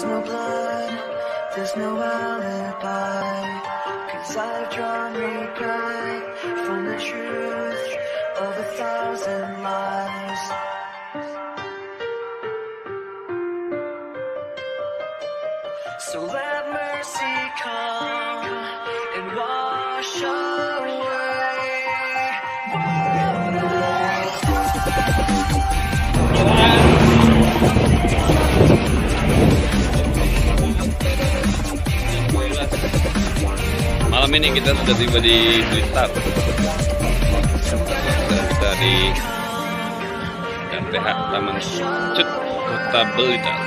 There's no blood, there's no alibi. Cause I've drawn regret from the truth of a thousand lies. So let mercy come and wash away. Malam ini kita sudah tiba di Blitar. Dan kita di MTH Taman Cut Kota Blitar.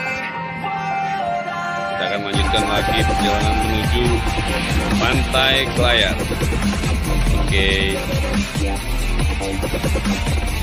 Kita akan melanjutkan lagi perjalanan menuju Pantai Kelayar. Oke. Put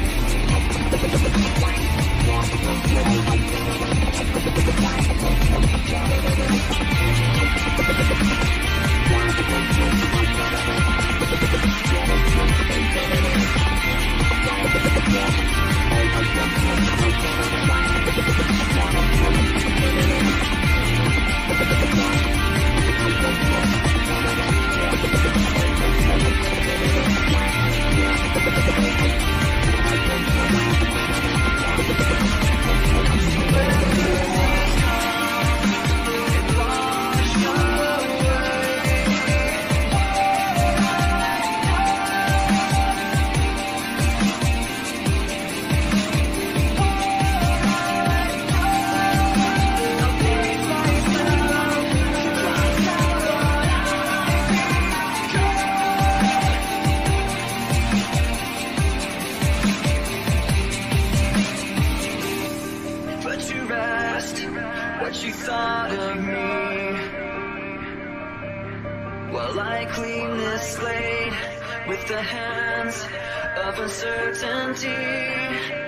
While I clean this slate with the hands of uncertainty.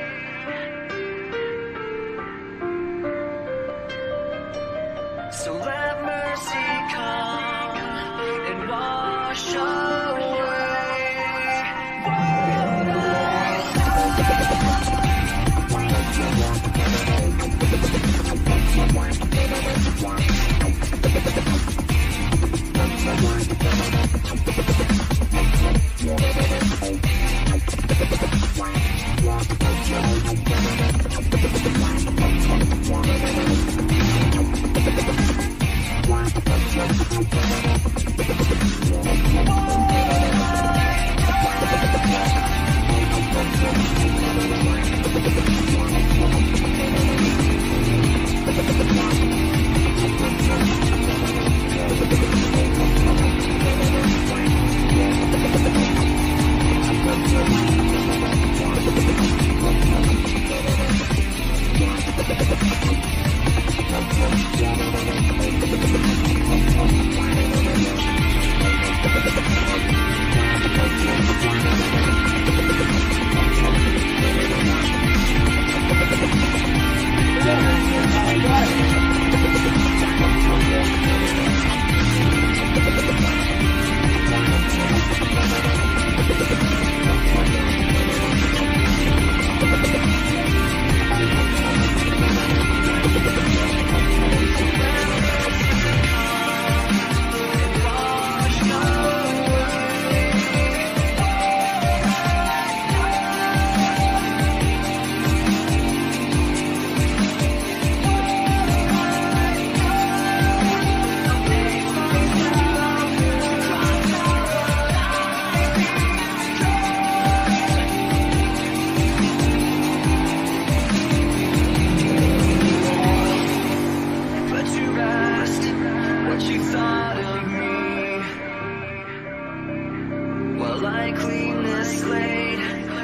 While I clean this slate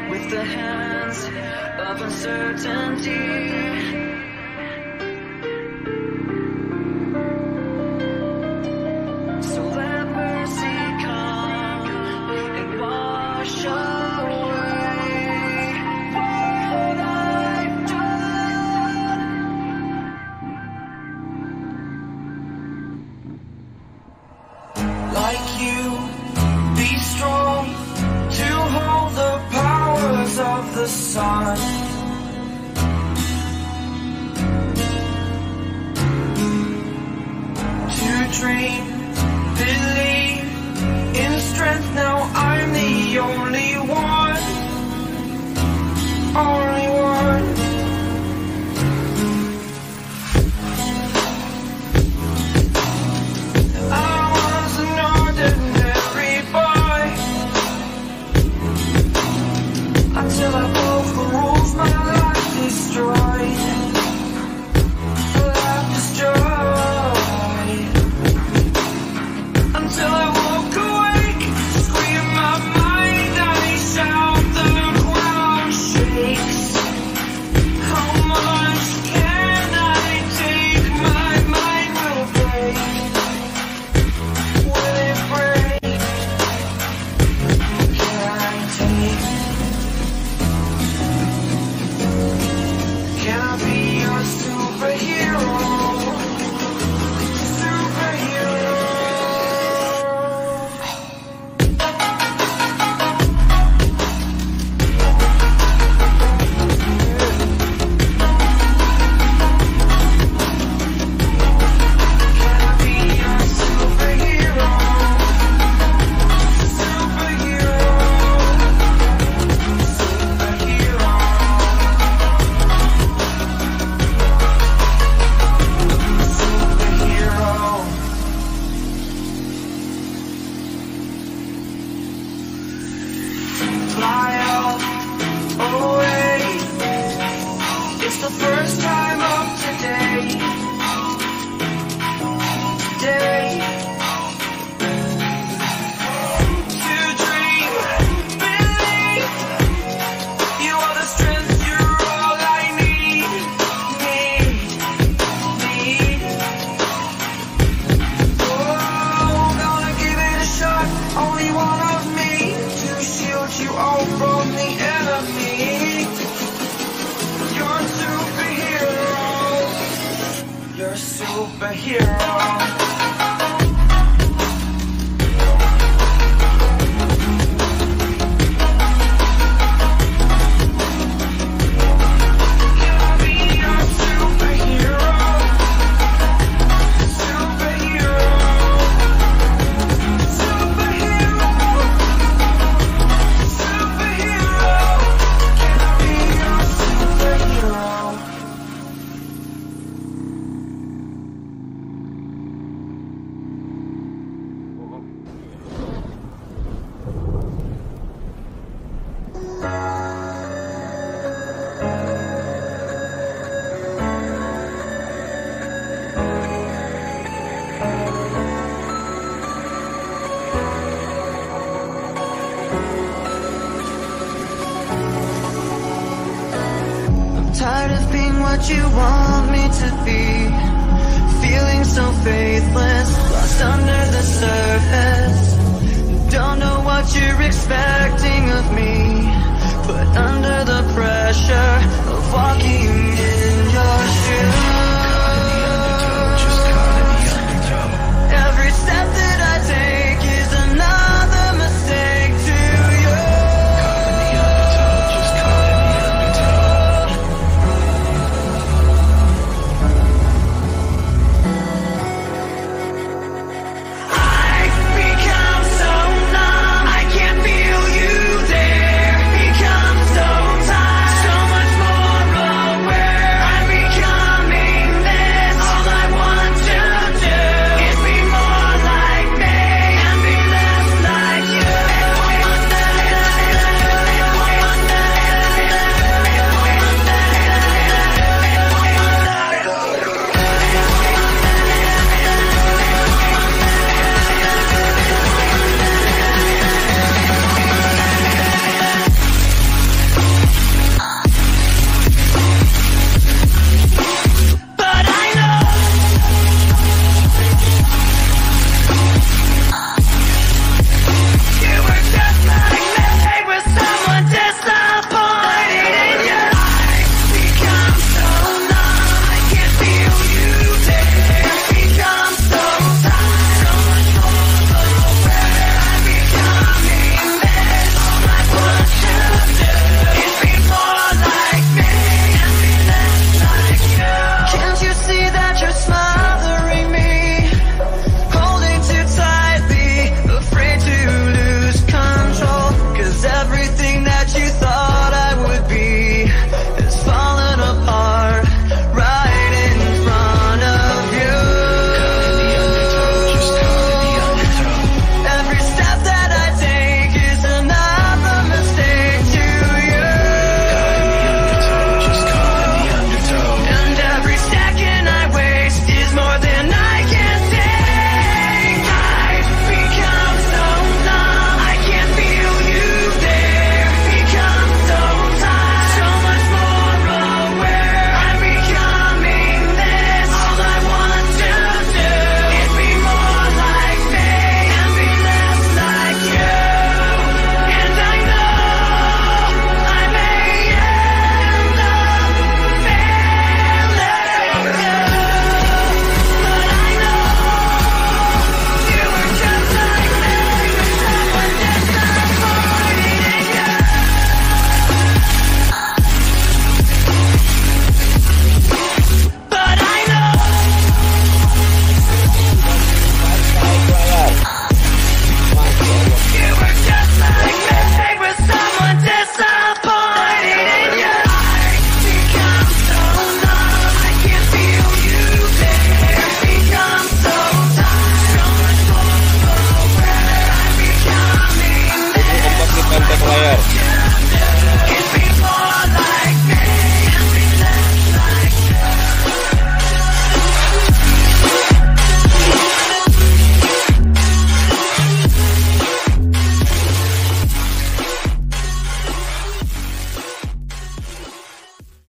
with the hands of uncertainty. sun. To dream Fly off away. It's the first time of today. Day. here. Tired of being what you want me to be. Feeling so faithless Lost under the surface. Don't know what you're expecting of me. Put under the pressure Of walking in your shoes.